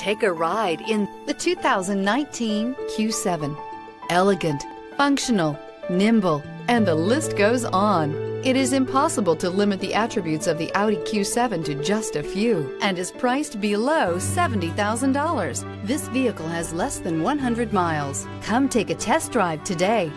Take a ride in the 2019 Q7. Elegant, functional, nimble, and the list goes on. It is impossible to limit the attributes of the Audi Q7 to just a few and is priced below $70,000. This vehicle has less than 100 miles. Come take a test drive today.